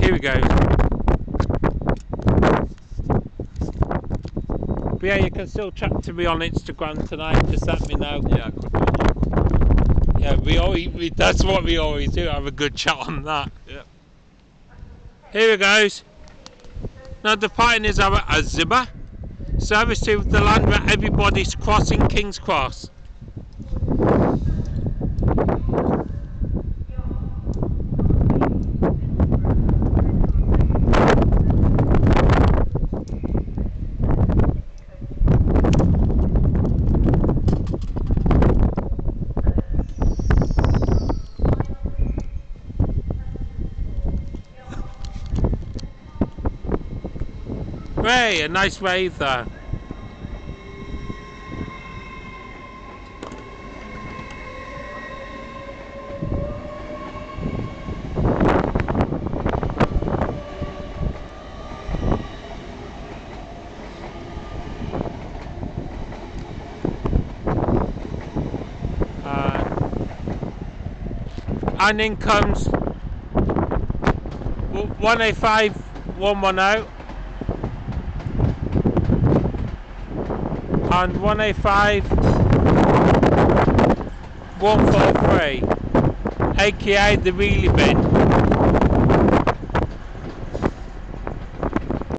Here we go. But yeah, you can still chat to me on Instagram tonight, just let me know. Yeah, I could do. Yeah, we always, we, that's what we always do, have a good chat on that. Yeah. Here it goes. Now the departing is our Azuma. Service to the land where everybody's crossing King's Cross. Ray, a nice wave there. Uh, and in comes 185 110 and 185 143 aka the wheelie bin